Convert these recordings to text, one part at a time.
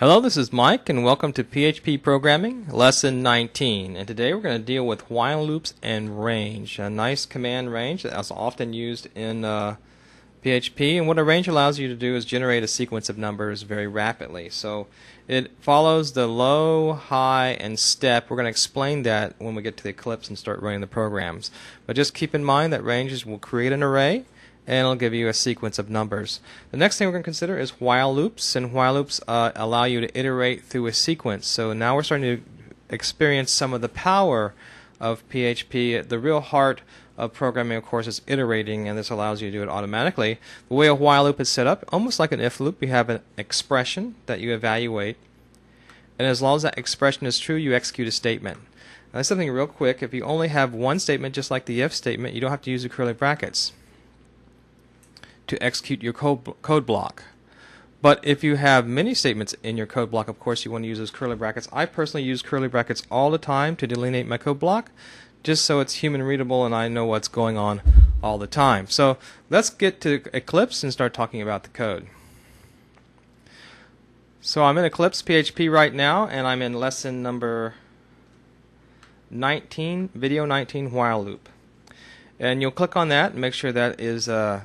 Hello, this is Mike, and welcome to PHP Programming, Lesson 19. And today we're going to deal with while loops and range, a nice command range that's often used in uh, PHP. And what a range allows you to do is generate a sequence of numbers very rapidly. So it follows the low, high, and step. We're going to explain that when we get to the Eclipse and start running the programs. But just keep in mind that ranges will create an array and it'll give you a sequence of numbers. The next thing we're going to consider is while loops, and while loops uh, allow you to iterate through a sequence. So now we're starting to experience some of the power of PHP. The real heart of programming, of course, is iterating, and this allows you to do it automatically. The way a while loop is set up, almost like an if loop, you have an expression that you evaluate, and as long as that expression is true, you execute a statement. Now, that's something real quick. If you only have one statement, just like the if statement, you don't have to use the curly brackets to execute your code, code block. But if you have many statements in your code block, of course, you want to use those curly brackets. I personally use curly brackets all the time to delineate my code block, just so it's human readable and I know what's going on all the time. So let's get to Eclipse and start talking about the code. So I'm in Eclipse PHP right now, and I'm in lesson number 19, video 19 while loop. And you'll click on that and make sure that is uh,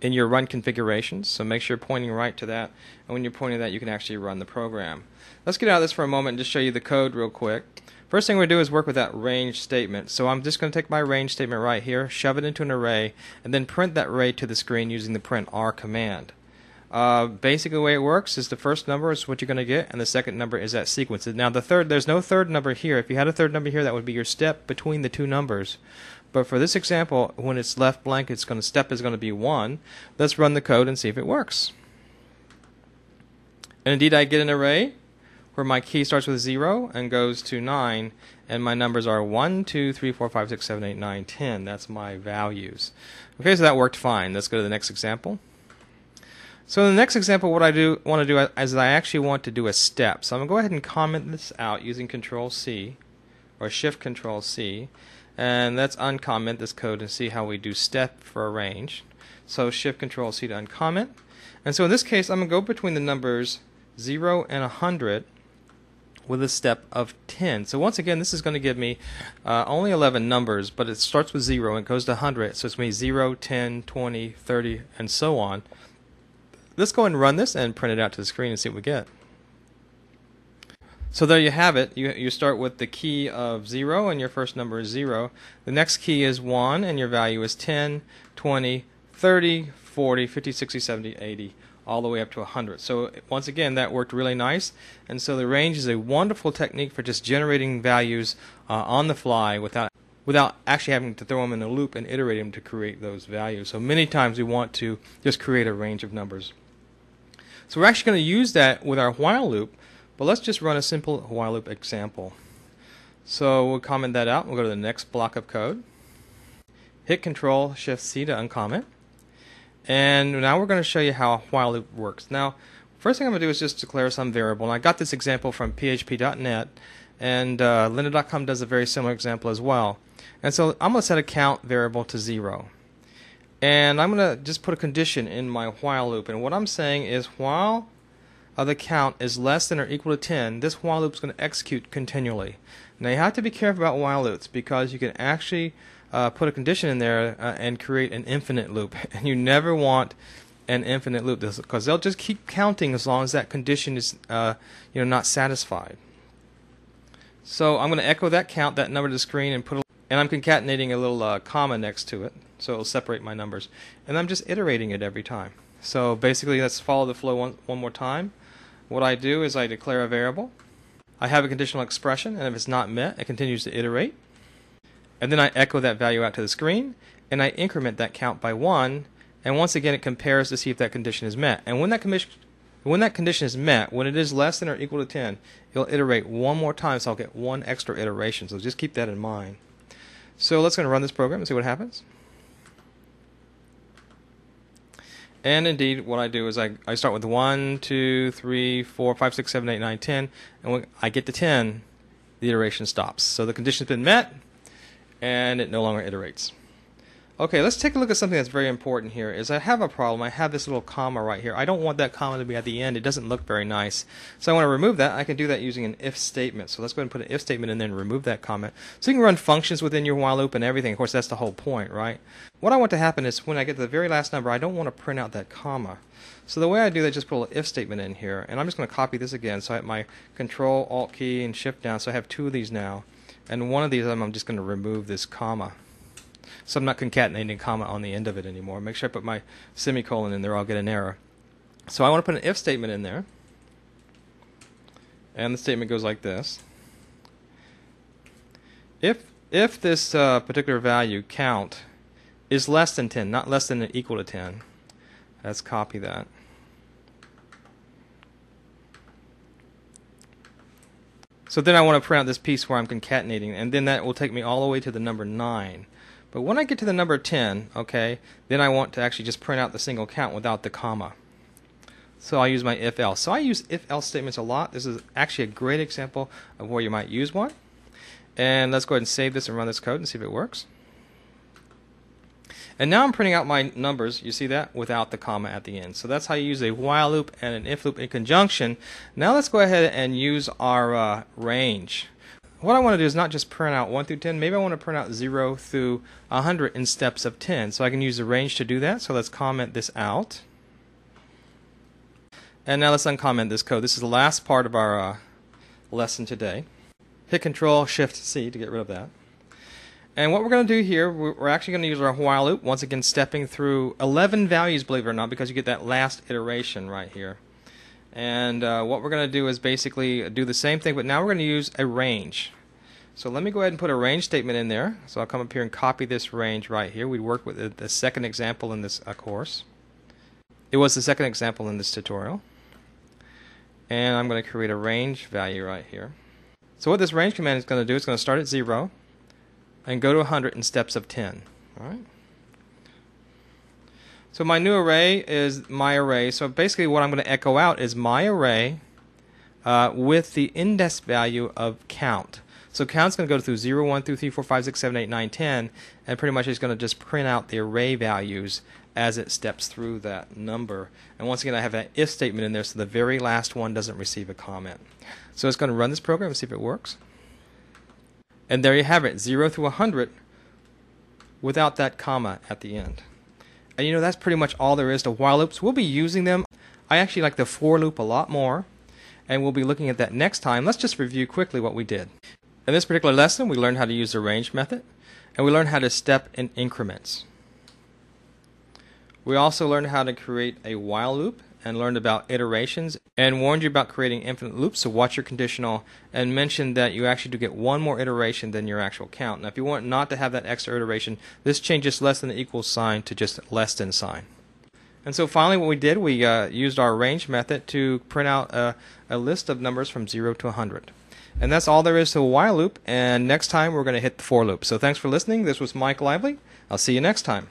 in your run configurations. So make sure you're pointing right to that. And when you're pointing that, you can actually run the program. Let's get out of this for a moment and just show you the code real quick. First thing we're going to do is work with that range statement. So I'm just going to take my range statement right here, shove it into an array, and then print that array to the screen using the print R command. Uh, basically, the way it works is the first number is what you're going to get, and the second number is that sequence. Now, the third, there's no third number here. If you had a third number here, that would be your step between the two numbers. But for this example, when it's left blank, it's going to step is going to be 1. Let's run the code and see if it works. And indeed, I get an array where my key starts with 0 and goes to 9, and my numbers are 1, 2, 3, 4, 5, 6, 7, 8, 9, 10. That's my values. Okay, so that worked fine. Let's go to the next example. So in the next example, what I do want to do is I actually want to do a step. So I'm going to go ahead and comment this out using Control C or Shift Control C. And let's uncomment this code and see how we do step for a range. So Shift Control C to uncomment. And so in this case, I'm going to go between the numbers 0 and 100 with a step of 10. So once again, this is going to give me uh, only 11 numbers, but it starts with 0 and goes to 100. So it's going to be 0, 10, 20, 30, and so on. Let's go and run this and print it out to the screen and see what we get. So there you have it. You, you start with the key of 0 and your first number is 0. The next key is 1 and your value is 10, 20, 30, 40, 50, 60, 70, 80, all the way up to 100. So once again, that worked really nice. And so the range is a wonderful technique for just generating values uh, on the fly without without actually having to throw them in a loop and iterate them to create those values. So many times we want to just create a range of numbers. So we're actually going to use that with our while loop but let's just run a simple while loop example. So we'll comment that out. We'll go to the next block of code. Hit Control Shift C to uncomment. And now we're going to show you how a while loop works. Now, first thing I'm going to do is just declare some variable. And I got this example from PHP.net, and uh, Lynda.com does a very similar example as well. And so I'm going to set a count variable to zero. And I'm going to just put a condition in my while loop. And what I'm saying is while the count is less than or equal to 10, this while loop is going to execute continually. Now you have to be careful about while loops because you can actually uh, put a condition in there uh, and create an infinite loop. And you never want an infinite loop because they'll just keep counting as long as that condition is uh, you know not satisfied. So I'm going to echo that count, that number to the screen, and put a, and I'm concatenating a little uh, comma next to it, so it'll separate my numbers. And I'm just iterating it every time. So basically, let's follow the flow one, one more time. What I do is I declare a variable. I have a conditional expression, and if it's not met, it continues to iterate. And then I echo that value out to the screen, and I increment that count by 1, and once again it compares to see if that condition is met. And when that, when that condition is met, when it is less than or equal to 10, it'll iterate one more time, so I'll get one extra iteration. So just keep that in mind. So let's go and run this program and see what happens. And indeed, what I do is I, I start with 1, 2, 3, 4, 5, 6, 7, 8, 9, 10. And when I get to 10, the iteration stops. So the condition's been met, and it no longer iterates. Okay, let's take a look at something that's very important here. Is I have a problem. I have this little comma right here. I don't want that comma to be at the end. It doesn't look very nice. So I want to remove that. I can do that using an if statement. So let's go ahead and put an if statement and then remove that comment. So you can run functions within your while loop and everything. Of course, that's the whole point, right? What I want to happen is when I get to the very last number, I don't want to print out that comma. So the way I do that, just put an if statement in here, and I'm just going to copy this again. So I have my Control Alt key and Shift down. So I have two of these now, and one of these I'm just going to remove this comma. So I'm not concatenating comma on the end of it anymore. Make sure I put my semicolon in there, I'll get an error. So I want to put an if statement in there. And the statement goes like this. If if this uh, particular value count is less than 10, not less than or equal to 10, let's copy that. So then I want to print out this piece where I'm concatenating, and then that will take me all the way to the number 9. But when I get to the number 10, okay, then I want to actually just print out the single count without the comma. So I'll use my if else. So I use if else statements a lot. This is actually a great example of where you might use one. And let's go ahead and save this and run this code and see if it works. And now I'm printing out my numbers, you see that, without the comma at the end. So that's how you use a while loop and an if loop in conjunction. Now let's go ahead and use our uh, range what I want to do is not just print out 1 through 10. Maybe I want to print out 0 through 100 in steps of 10. So I can use the range to do that. So let's comment this out. And now let's uncomment this code. This is the last part of our uh, lesson today. Hit Control Shift C to get rid of that. And what we're going to do here, we're actually going to use our while loop, once again stepping through 11 values, believe it or not, because you get that last iteration right here. And uh, what we're going to do is basically do the same thing, but now we're going to use a range. So let me go ahead and put a range statement in there. So I'll come up here and copy this range right here. We worked with the, second example in this uh, course. It was the second example in this tutorial. And I'm going to create a range value right here. So what this range command is going to do is going to start at 0 and go to 100 in steps of 10. All right. So my new array is my array. So basically what I'm going to echo out is my array uh, with the index value of count. So count's going to go through 0, 1, 2, 3, 4, 5, 6, 7, 8, 9, 10, and pretty much it's going to just print out the array values as it steps through that number. And once again, I have an if statement in there, so the very last one doesn't receive a comment. So it's going to run this program and see if it works. And there you have it, 0 through 100 without that comma at the end. And you know, that's pretty much all there is to while loops. We'll be using them. I actually like the for loop a lot more, and we'll be looking at that next time. Let's just review quickly what we did. In this particular lesson, we learned how to use the range method, and we learned how to step in increments. We also learned how to create a while loop and learned about iterations and warned you about creating infinite loops. So watch your conditional and mentioned that you actually do get one more iteration than your actual count. Now, if you want not to have that extra iteration, this changes less than the equal sign to just less than sign. And so finally, what we did, we uh, used our range method to print out a, a list of numbers from 0 to 100. And that's all there is to a while loop. And next time, we're going to hit the for loop. So thanks for listening. This was Mike Lively. I'll see you next time.